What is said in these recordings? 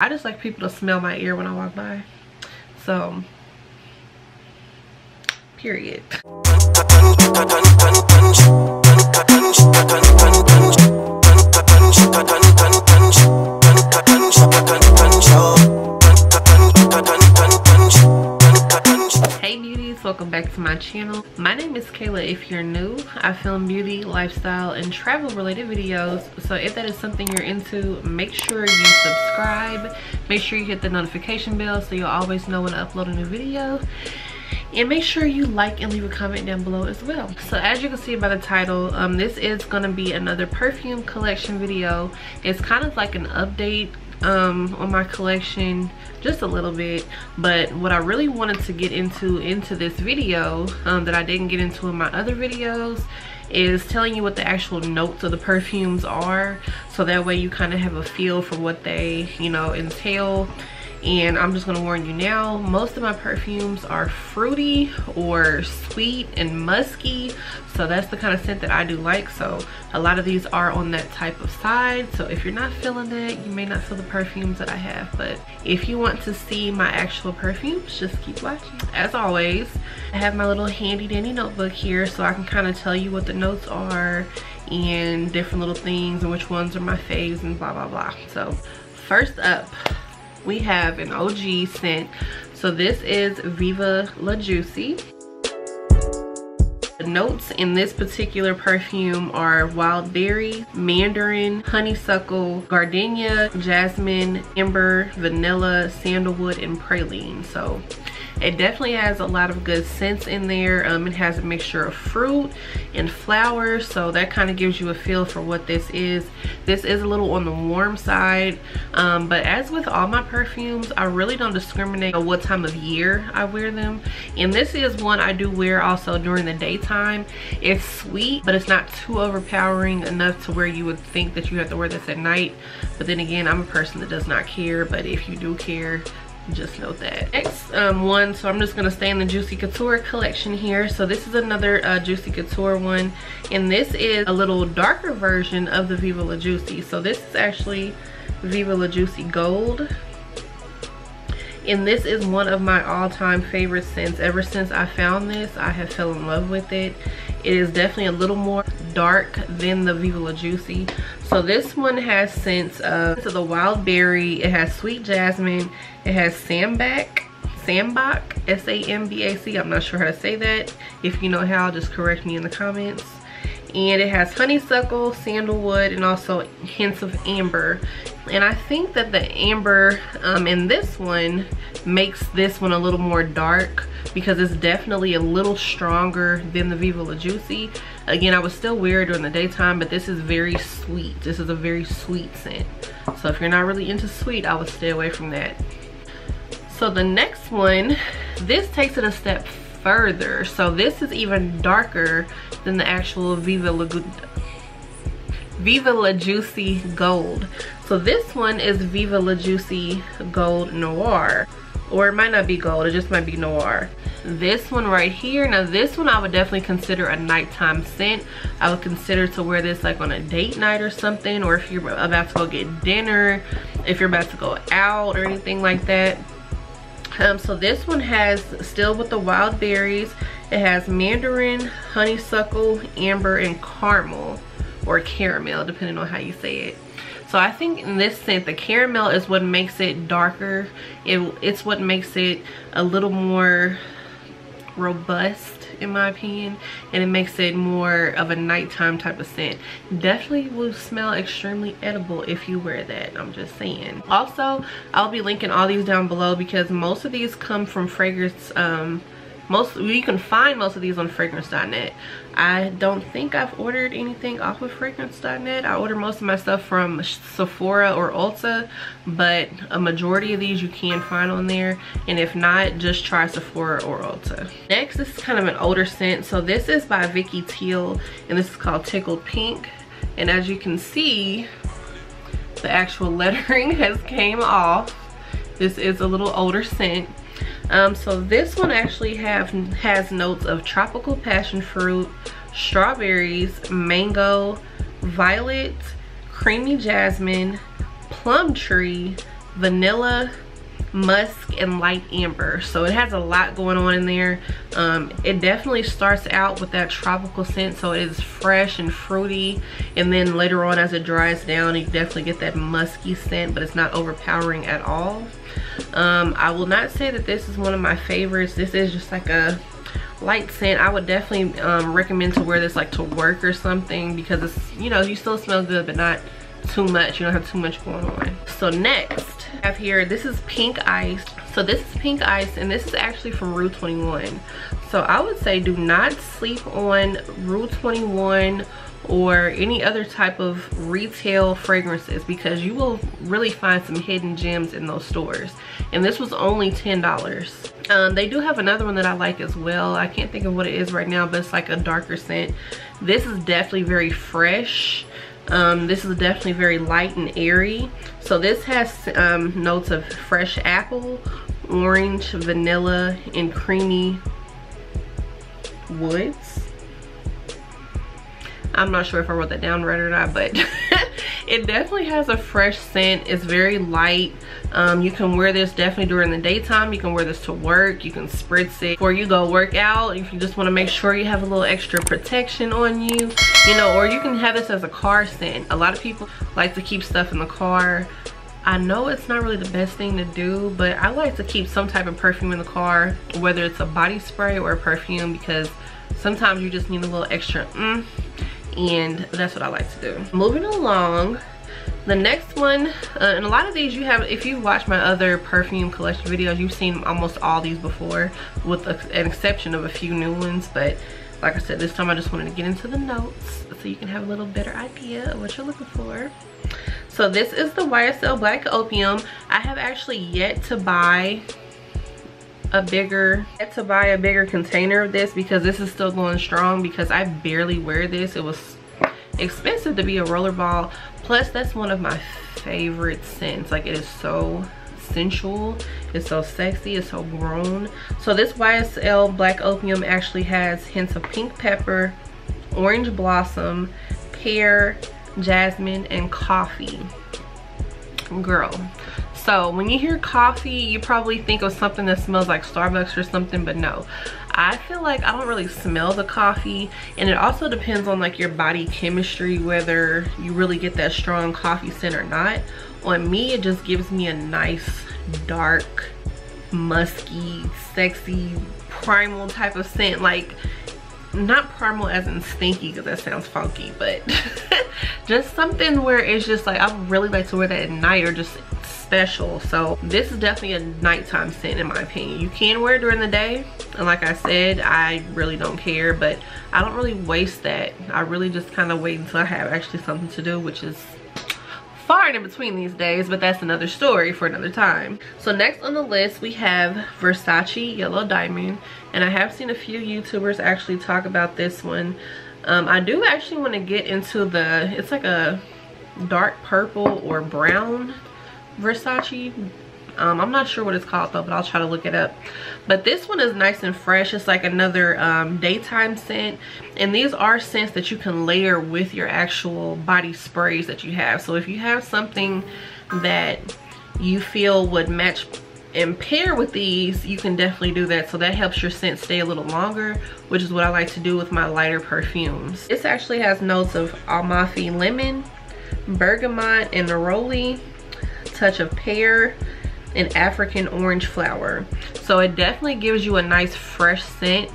I just like people to smell my ear when I walk by. So, period. Welcome back to my channel. My name is kayla if you're new. I film beauty lifestyle and travel related videos. So if that is something you're into make sure you subscribe. Make sure you hit the notification bell so you'll always know when i upload a new video. And make sure you like and leave a comment down below as well. So as you can see by the title um, this is going to be another perfume collection video. It's kind of like an update um, on my collection just a little bit but what I really wanted to get into into this video um, that I didn't get into in my other videos is telling you what the actual notes of the perfumes are so that way you kind of have a feel for what they you know entail and I'm just gonna warn you now most of my perfumes are fruity or sweet and musky so that's the kind of scent that I do like. So a lot of these are on that type of side so if you're not feeling that you may not feel the perfumes that I have but if you want to see my actual perfumes just keep watching. As always I have my little handy dandy notebook here so I can kind of tell you what the notes are and different little things and which ones are my faves and blah blah blah. So first up we have an OG scent. So this is Viva La Juicy. The notes in this particular perfume are wild berry, mandarin, honeysuckle, gardenia, jasmine, amber, vanilla, sandalwood, and praline. So it definitely has a lot of good scents in there. Um, it has a mixture of fruit and flowers so that kind of gives you a feel for what this is. This is a little on the warm side um, but as with all my perfumes i really don't discriminate on what time of year i wear them. And this is one i do wear also during the daytime. It's sweet but it's not too overpowering enough to where you would think that you have to wear this at night. But then again i'm a person that does not care but if you do care just note that next um, one. So i'm just going to stay in the juicy couture collection here. So this is another uh, juicy couture one. And this is a little darker version of the viva la juicy. So this is actually viva la juicy gold. And this is one of my all-time favorite scents ever since i found this i have fell in love with it it is definitely a little more dark than the viva la juicy. So this one has scents of so the wild berry. It has sweet jasmine. It has sambac sambac s-a-m-b-a-c i'm not sure how to say that. If you know how just correct me in the comments. And it has honeysuckle sandalwood and also hints of amber and i think that the amber um, in this one makes this one a little more dark because it's definitely a little stronger than the viva la juicy. Again i was still weird during the daytime but this is very sweet. This is a very sweet scent. So if you're not really into sweet i would stay away from that. So the next one this takes it a step further. So this is even darker than the actual Viva La, Viva La Juicy Gold. So this one is Viva La Juicy Gold Noir. Or it might not be gold, it just might be noir. This one right here, now this one I would definitely consider a nighttime scent. I would consider to wear this like on a date night or something, or if you're about to go get dinner, if you're about to go out or anything like that. Um, so this one has, still with the wild berries, it has mandarin, honeysuckle, amber, and caramel or caramel, depending on how you say it. So I think in this scent, the caramel is what makes it darker. It, it's what makes it a little more robust in my opinion and it makes it more of a nighttime type of scent definitely will smell extremely edible if you wear that i'm just saying also i'll be linking all these down below because most of these come from fragrance um most you can find most of these on fragrance.net i don't think i've ordered anything off of fragrance.net i order most of my stuff from sephora or ulta but a majority of these you can find on there. And if not just try sephora or ulta. Next this is kind of an older scent. So this is by vicky Tiel and this is called tickled pink. And as you can see the actual lettering has came off. This is a little older scent um, so this one actually have has notes of tropical passion fruit, strawberries, mango, violet, creamy jasmine, plum tree, vanilla musk and light amber. So it has a lot going on in there. Um, it definitely starts out with that tropical scent so it is fresh and fruity. And then later on as it dries down you definitely get that musky scent but it's not overpowering at all. Um, i will not say that this is one of my favorites. This is just like a light scent. I would definitely um, recommend to wear this like to work or something because it's you know you still smell good but not too much you don't have too much going on. So next I have here this is pink ice. So this is pink ice and this is actually from rue 21 so i would say do not sleep on rue 21 or any other type of retail fragrances because you will really find some hidden gems in those stores. And this was only ten dollars. Um, they do have another one that i like as well. I can't think of what it is right now but it's like a darker scent. This is definitely very fresh um, this is definitely very light and airy. So this has um, notes of fresh apple, orange, vanilla, and creamy woods. I'm not sure if I wrote that down right or not, but it definitely has a fresh scent. It's very light. Um, you can wear this definitely during the daytime. You can wear this to work. You can spritz it before you go work out. If you just want to make sure you have a little extra protection on you, you know, or you can have this as a car scent. A lot of people like to keep stuff in the car. I know it's not really the best thing to do, but I like to keep some type of perfume in the car, whether it's a body spray or a perfume, because sometimes you just need a little extra mm and that's what I like to do. Moving along, the next one, uh, and a lot of these you have, if you watch my other perfume collection videos, you've seen almost all these before with a, an exception of a few new ones, but like I said, this time I just wanted to get into the notes so you can have a little better idea of what you're looking for. So this is the YSL Black Opium. I have actually yet to buy a bigger to buy a bigger container of this because this is still going strong because I barely wear this. It was expensive to be a rollerball. Plus that's one of my favorite scents. Like it is so sensual. It's so sexy. It's so grown. So this YSL black opium actually has hints of pink pepper orange blossom pear jasmine and coffee. Girl so when you hear coffee, you probably think of something that smells like Starbucks or something, but no. I feel like I don't really smell the coffee and it also depends on like your body chemistry, whether you really get that strong coffee scent or not. On me, it just gives me a nice, dark, musky, sexy, primal type of scent. Like not primal as in stinky because that sounds funky but just something where it's just like i really like to wear that at night or just special. So this is definitely a nighttime scent in my opinion. You can wear it during the day and like i said i really don't care but i don't really waste that. I really just kind of wait until i have actually something to do which is far and in between these days but that's another story for another time so next on the list we have versace yellow diamond and i have seen a few youtubers actually talk about this one um, i do actually want to get into the it's like a dark purple or brown Versace. Um, I'm not sure what it's called though, but I'll try to look it up. But this one is nice and fresh. It's like another um, daytime scent. And these are scents that you can layer with your actual body sprays that you have. So if you have something that you feel would match and pair with these, you can definitely do that. So that helps your scent stay a little longer, which is what I like to do with my lighter perfumes. This actually has notes of Amalfi lemon, bergamot, and neroli touch of pear and African orange flower. So it definitely gives you a nice fresh scent.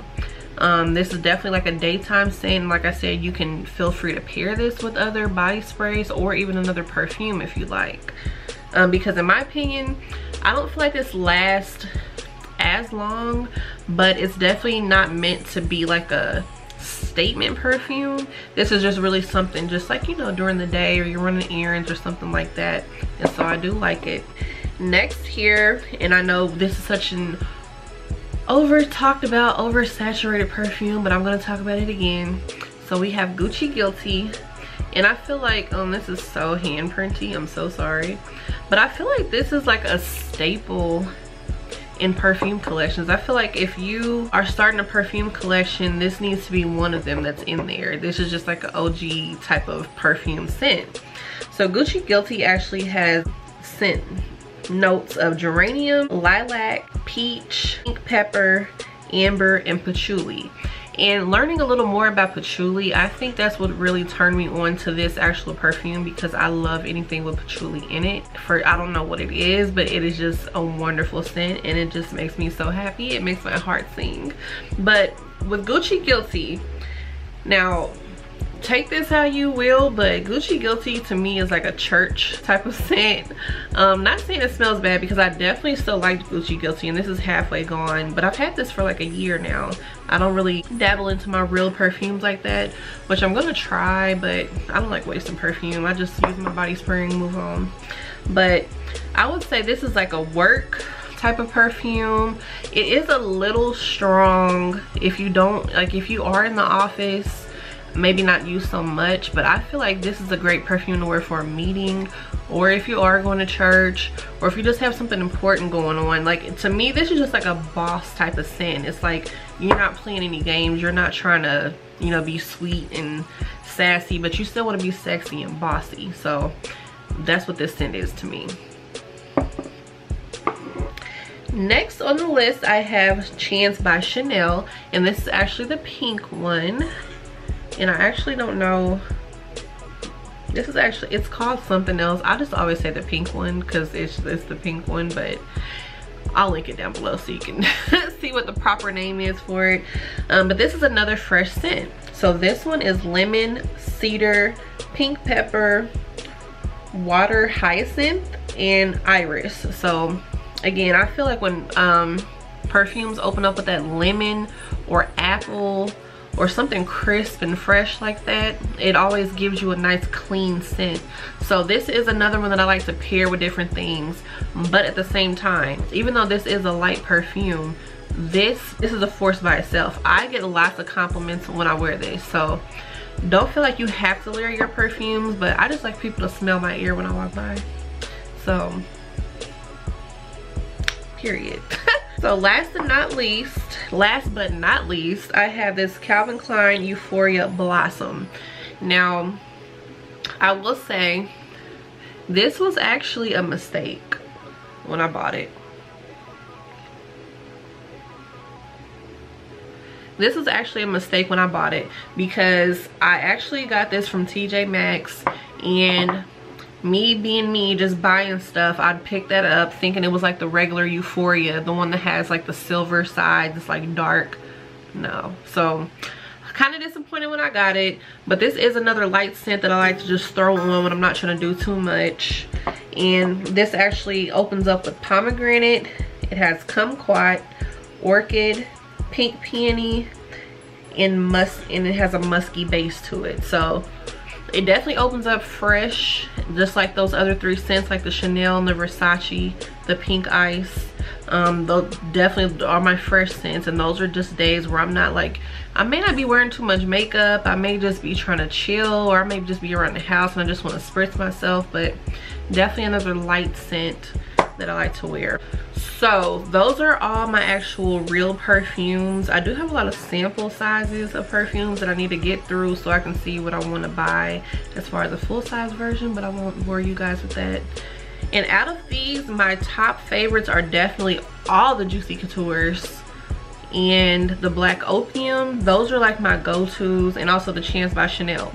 Um, this is definitely like a daytime scent. Like I said, you can feel free to pair this with other body sprays or even another perfume if you like. Um, because in my opinion, I don't feel like this lasts as long, but it's definitely not meant to be like a statement perfume this is just really something just like you know during the day or you're running errands or something like that and so i do like it next here and i know this is such an over talked about oversaturated perfume but i'm going to talk about it again so we have gucci guilty and i feel like um this is so handprinty i'm so sorry but i feel like this is like a staple in perfume collections. I feel like if you are starting a perfume collection, this needs to be one of them that's in there. This is just like an OG type of perfume scent. So Gucci Guilty actually has scent notes of geranium, lilac, peach, pink pepper, amber, and patchouli. And learning a little more about patchouli i think that's what really turned me on to this actual perfume because i love anything with patchouli in it. For i don't know what it is but it is just a wonderful scent and it just makes me so happy. It makes my heart sing. But with gucci guilty now take this how you will but gucci guilty to me is like a church type of scent. Um not saying it smells bad because i definitely still like gucci guilty and this is halfway gone but i've had this for like a year now. I don't really dabble into my real perfumes like that which i'm gonna try but i don't like wasting perfume. I just use my body spray and move on. But i would say this is like a work type of perfume. It is a little strong if you don't like if you are in the office maybe not use so much but i feel like this is a great perfume to wear for a meeting or if you are going to church or if you just have something important going on. Like to me this is just like a boss type of scent. It's like you're not playing any games you're not trying to you know be sweet and sassy but you still want to be sexy and bossy. So that's what this scent is to me. Next on the list i have chance by chanel and this is actually the pink one and I actually don't know. This is actually it's called something else. I just always say the pink one because it's, it's the pink one but I'll link it down below so you can see what the proper name is for it. Um, but this is another fresh scent. So this one is lemon cedar pink pepper water hyacinth and iris. So again I feel like when um, perfumes open up with that lemon or apple or something crisp and fresh like that it always gives you a nice clean scent. So this is another one that i like to pair with different things but at the same time even though this is a light perfume this this is a force by itself. I get lots of compliments when i wear this so don't feel like you have to layer your perfumes but i just like people to smell my ear when i walk by. So period So last but not least, last but not least, I have this Calvin Klein Euphoria Blossom. Now, I will say, this was actually a mistake when I bought it. This was actually a mistake when I bought it because I actually got this from TJ Maxx and me being me just buying stuff i'd pick that up thinking it was like the regular euphoria the one that has like the silver side it's like dark. No. So kind of disappointed when i got it but this is another light scent that i like to just throw on when i'm not trying to do too much. And this actually opens up with pomegranate. It has kumquat orchid pink peony and musk and it has a musky base to it. So it definitely opens up fresh just like those other three scents like the chanel and the versace the pink ice um those definitely are my fresh scents and those are just days where i'm not like i may not be wearing too much makeup i may just be trying to chill or i may just be around the house and i just want to spritz myself but definitely another light scent that i like to wear. So those are all my actual real perfumes. I do have a lot of sample sizes of perfumes that i need to get through so i can see what i want to buy as far as a full-size version but i won't bore you guys with that. And out of these my top favorites are definitely all the juicy coutures and the black opium. Those are like my go-to's and also the chance by chanel.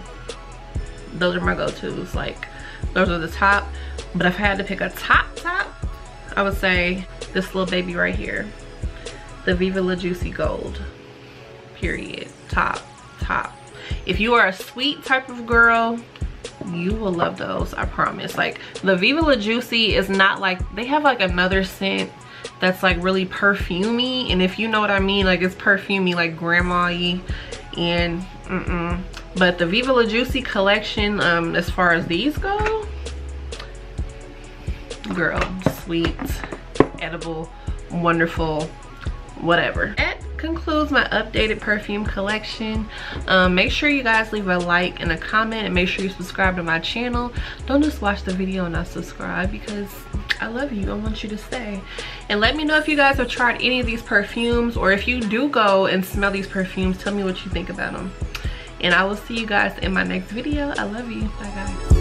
Those are my go-to's like those are the top but if i had to pick a top top i would say this little baby right here the viva la juicy gold period. Top top. If you are a sweet type of girl you will love those i promise. Like the viva la juicy is not like they have like another scent that's like really perfumey and if you know what i mean like it's perfumey like grandma-y and mm -mm. but the viva la juicy collection um as far as these go girl sweet edible, wonderful, whatever. That concludes my updated perfume collection. Um, make sure you guys leave a like and a comment and make sure you subscribe to my channel. Don't just watch the video and not subscribe because I love you. I want you to stay. And let me know if you guys have tried any of these perfumes or if you do go and smell these perfumes, tell me what you think about them. And I will see you guys in my next video. I love you. Bye guys.